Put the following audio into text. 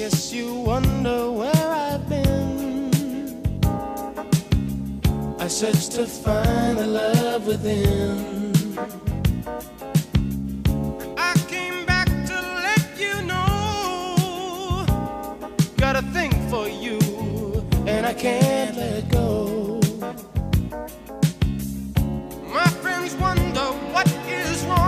Guess you wonder where I've been. I searched to find the love within. I came back to let you know. Got a thing for you, and I can't let go.